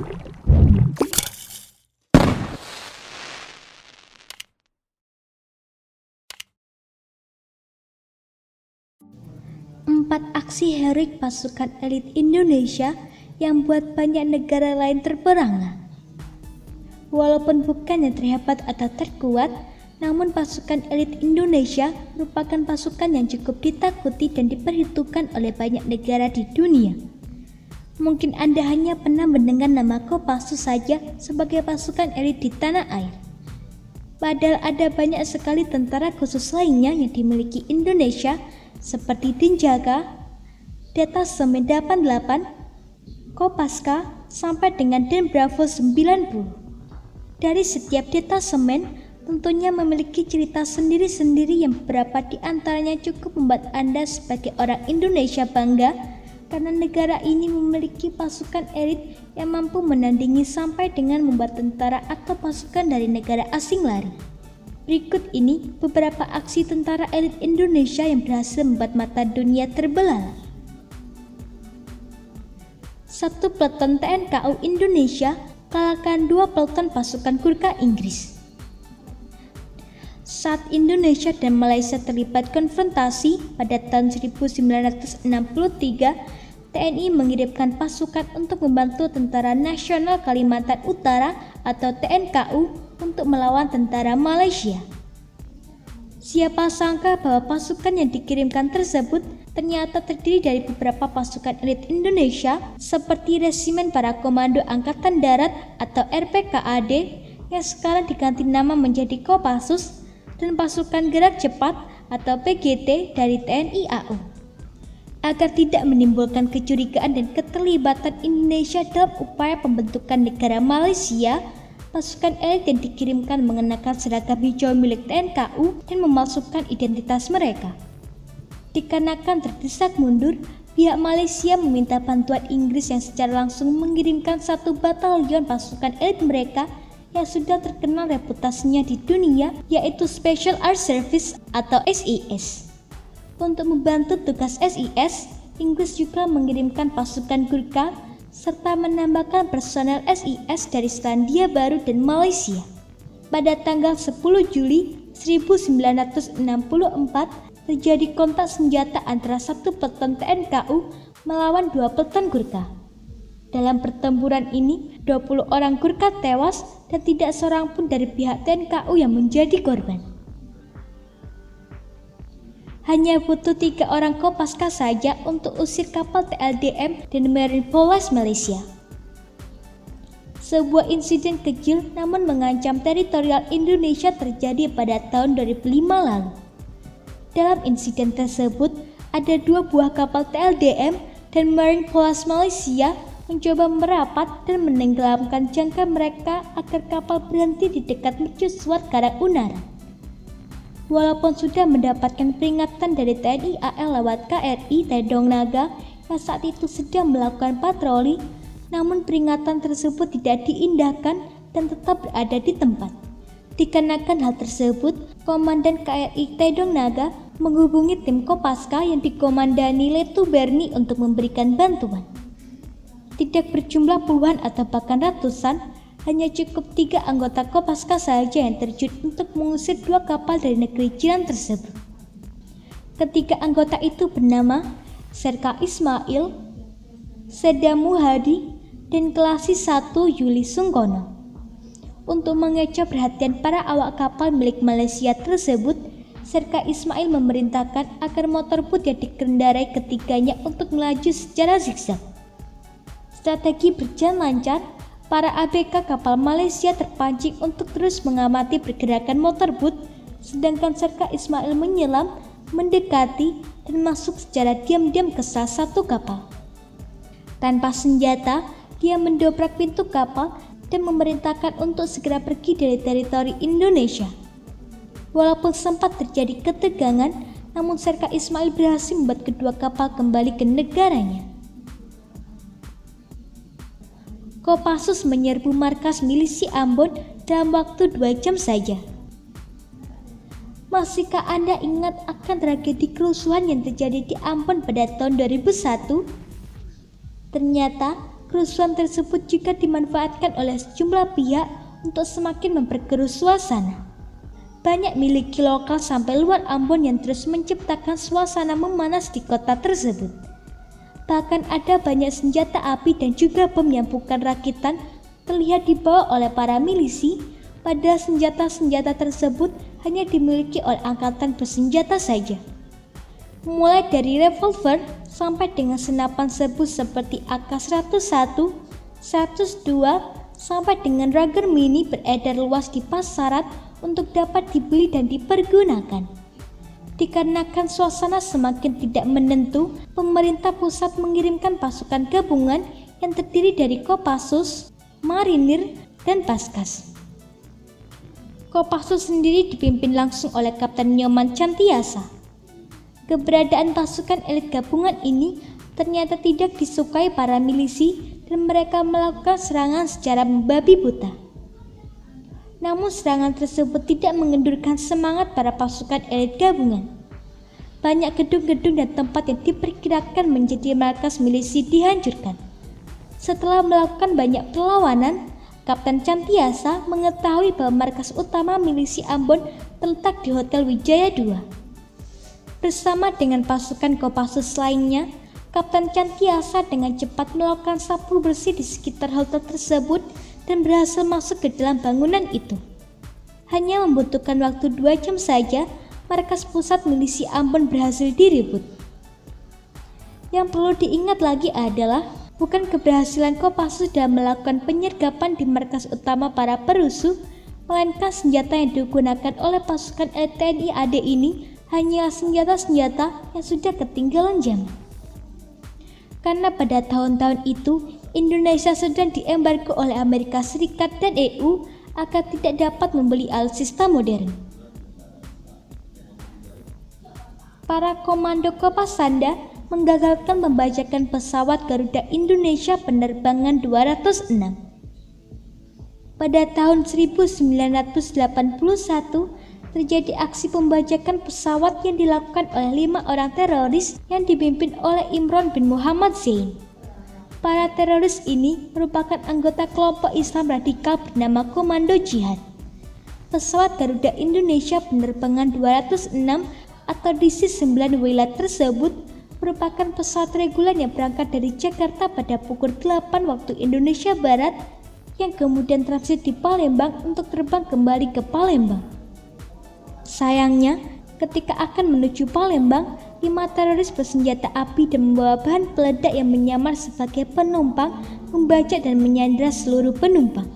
Empat aksi heroik pasukan elit Indonesia yang buat banyak negara lain terperangah. Walaupun bukan yang terhebat atau terkuat, namun pasukan elit Indonesia merupakan pasukan yang cukup ditakuti dan diperhitungkan oleh banyak negara di dunia. Mungkin Anda hanya pernah mendengar nama Kopassus saja sebagai pasukan elit di tanah air. Padahal ada banyak sekali tentara khusus lainnya yang dimiliki Indonesia seperti Denjaga, Detasemen 88, Kopaska, sampai dengan Den Bravo 90. Dari setiap detasemen tentunya memiliki cerita sendiri-sendiri yang beberapa di antaranya cukup membuat Anda sebagai orang Indonesia bangga karena negara ini memiliki pasukan elit yang mampu menandingi sampai dengan membuat tentara atau pasukan dari negara asing lari. Berikut ini beberapa aksi tentara elit Indonesia yang berhasil membuat mata dunia terbelalak. Satu peleton TNKU Indonesia kalahkan dua peloton pasukan Gurkha Inggris. Saat Indonesia dan Malaysia terlibat konfrontasi pada tahun 1963, TNI mengirimkan pasukan untuk membantu Tentara Nasional Kalimantan Utara atau TNKU untuk melawan tentara Malaysia. Siapa sangka bahwa pasukan yang dikirimkan tersebut ternyata terdiri dari beberapa pasukan elit Indonesia seperti Resimen Para Komando Angkatan Darat atau RPKAD yang sekarang diganti nama menjadi Kopassus dan pasukan gerak cepat atau PGT dari TNI AU. Agar tidak menimbulkan kecurigaan dan keterlibatan Indonesia dalam upaya pembentukan negara Malaysia, pasukan elit yang dikirimkan mengenakan seragam hijau milik TNKU dan memalsukan identitas mereka. Dikarenakan terdesak mundur, pihak Malaysia meminta bantuan Inggris yang secara langsung mengirimkan satu batalion pasukan elit mereka yang sudah terkenal reputasinya di dunia yaitu Special Air Service atau SES. Untuk membantu tugas SES, Inggris juga mengirimkan pasukan Gurkha serta menambahkan personel SIS dari Selandia Baru dan Malaysia. Pada tanggal 10 Juli 1964, terjadi kontak senjata antara satu peleton TNKU melawan dua peleton Gurkha. Dalam pertempuran ini, 20 orang Gurkha tewas dan tidak seorang pun dari pihak TNKU yang menjadi korban. Hanya butuh tiga orang Kopaska saja untuk usir kapal TLDM dan Marine Police Malaysia. Sebuah insiden kecil namun mengancam teritorial Indonesia terjadi pada tahun 2005 lalu. Dalam insiden tersebut, ada dua buah kapal TLDM dan Marine Police Malaysia mencoba merapat dan menenggelamkan jangka mereka agar kapal berhenti di dekat mercusuar Karang Unara. Walaupun sudah mendapatkan peringatan dari TNI AL lewat KRI Tedong Naga yang saat itu sedang melakukan patroli, namun peringatan tersebut tidak diindahkan dan tetap berada di tempat. Dikarenakan hal tersebut, Komandan KRI Tedong Naga menghubungi tim Kopaska yang dikomandani Letu Berni untuk memberikan bantuan. Tidak berjumlah puluhan atau bahkan ratusan, hanya cukup tiga anggota Kopaska saja yang terjun untuk mengusir dua kapal dari negeri jiran tersebut. Ketiga anggota itu bernama Serka Ismail, Sedamu Hadi, dan Kelasi 1 Yuli Sungkono untuk mengecoh perhatian para awak kapal milik Malaysia tersebut, Serka Ismail memerintahkan agar motor boot yang dikendarai ketiganya untuk melaju secara zigzag. Strategi berjalan lancar, para ABK kapal Malaysia terpancing untuk terus mengamati pergerakan motor boot, sedangkan Serka Ismail menyelam, mendekati, dan masuk secara diam-diam ke salah satu kapal. Tanpa senjata, dia mendobrak pintu kapal dan memerintahkan untuk segera pergi dari teritori Indonesia. Walaupun sempat terjadi ketegangan, namun Serka Ismail berhasil membuat kedua kapal kembali ke negaranya. Kopassus menyerbu markas milisi Ambon dalam waktu dua jam saja. Masihkah Anda ingat akan tragedi kerusuhan yang terjadi di Ambon pada tahun 2001? Ternyata kerusuhan tersebut juga dimanfaatkan oleh sejumlah pihak untuk semakin memperkeruh suasana. Banyak miliki lokal sampai luar Ambon yang terus menciptakan suasana memanas di kota tersebut. Bahkan ada banyak senjata api dan juga bom yang bukan rakitan terlihat dibawa oleh para milisi, pada senjata-senjata tersebut hanya dimiliki oleh angkatan bersenjata saja. Mulai dari revolver sampai dengan senapan serbu seperti AK-101, 102, sampai dengan Rager Mini beredar luas di pasaran untuk dapat dibeli dan dipergunakan. Dikarenakan suasana semakin tidak menentu, pemerintah pusat mengirimkan pasukan gabungan yang terdiri dari Kopassus, Marinir, dan Paskas. Kopassus sendiri dipimpin langsung oleh Kapten Nyoman Cantiasa. Keberadaan pasukan elit gabungan ini ternyata tidak disukai para milisi dan mereka melakukan serangan secara membabi buta. Namun serangan tersebut tidak mengendurkan semangat para pasukan elit gabungan. Banyak gedung-gedung dan tempat yang diperkirakan menjadi markas milisi dihancurkan. Setelah melakukan banyak perlawanan, Kapten Cantiasa mengetahui bahwa markas utama milisi Ambon terletak di Hotel Wijaya II. Bersama dengan pasukan Kopassus lainnya, Kapten Cantiasa dengan cepat melakukan sapu bersih di sekitar hotel tersebut dan berhasil masuk ke dalam bangunan itu. Hanya membutuhkan waktu dua jam saja, markas pusat milisi Ambon berhasil direbut. Yang perlu diingat lagi adalah bukan keberhasilan Kopassus dalam melakukan penyergapan di markas utama para perusuh, melainkan senjata yang digunakan oleh pasukan TNI AD ini hanyalah senjata-senjata yang sudah ketinggalan zaman. Karena pada tahun-tahun itu Indonesia sedang diembargo oleh Amerika Serikat dan EU agar tidak dapat membeli alutsista modern. Para komando Kopasanda menggagalkan membajakan pesawat Garuda Indonesia penerbangan 206. Pada tahun 1981, terjadi aksi pembajakan pesawat yang dilakukan oleh lima orang teroris yang dipimpin oleh Imron bin Muhammad Zain. Para teroris ini merupakan anggota kelompok Islam radikal bernama Komando Jihad. Pesawat Garuda Indonesia penerbangan 206 atau DC-9 Wilayah tersebut merupakan pesawat reguler yang berangkat dari Jakarta pada pukul 8 waktu Indonesia Barat yang kemudian transit di Palembang untuk terbang kembali ke Palembang. Sayangnya, ketika akan menuju Palembang, lima teroris bersenjata api dan membawa bahan peledak yang menyamar sebagai penumpang membajak dan menyandra seluruh penumpang.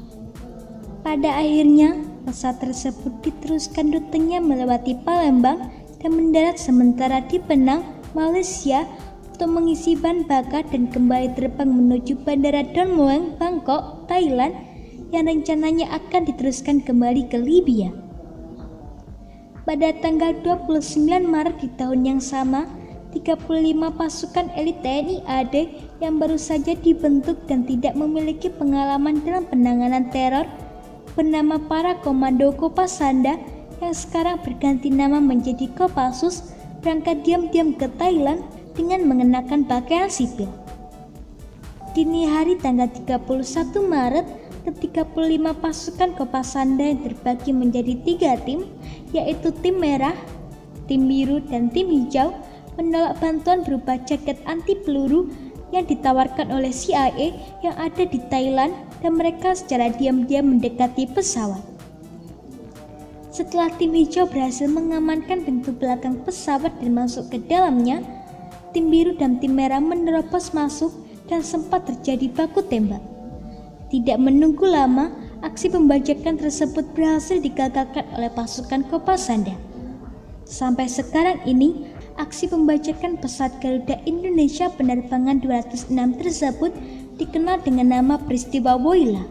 Pada akhirnya, pesawat tersebut diteruskan rutenya melewati Palembang dan mendarat sementara di Penang, Malaysia untuk mengisi bahan bakar dan kembali terbang menuju Bandara Don Mueang, Bangkok, Thailand yang rencananya akan diteruskan kembali ke Libya. Pada tanggal 29 Maret di tahun yang sama, 35 pasukan elit TNI AD yang baru saja dibentuk dan tidak memiliki pengalaman dalam penanganan teror bernama para Komando Kopasanda yang sekarang berganti nama menjadi Kopassus berangkat diam-diam ke Thailand dengan mengenakan pakaian sipil. Dini hari tanggal 31 Maret, ke-35 pasukan Kopasanda yang terbagi menjadi tiga tim, yaitu tim merah, tim biru, dan tim hijau menolak bantuan berupa jaket anti peluru yang ditawarkan oleh CIA yang ada di Thailand dan mereka secara diam-diam mendekati pesawat. Setelah tim hijau berhasil mengamankan pintu belakang pesawat dan masuk ke dalamnya, tim biru dan tim merah menerobos masuk dan sempat terjadi baku tembak. Tidak menunggu lama, aksi pembajakan tersebut berhasil digagalkan oleh pasukan Kopasanda. Sampai sekarang ini, aksi pembajakan pesawat Garuda Indonesia penerbangan 206 tersebut dikenal dengan nama peristiwa Woyla.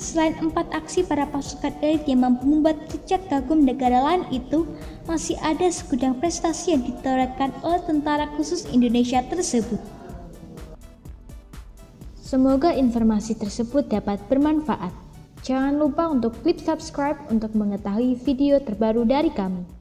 Selain empat aksi para pasukan elit yang mampu membuat jejak kagum negara lain itu, masih ada segudang prestasi yang ditorehkan oleh tentara khusus Indonesia tersebut. Semoga informasi tersebut dapat bermanfaat. Jangan lupa untuk klik subscribe untuk mengetahui video terbaru dari kami.